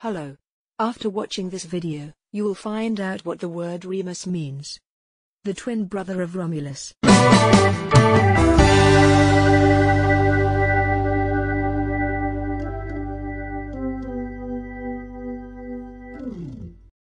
Hello. After watching this video, you will find out what the word Remus means. The twin brother of Romulus.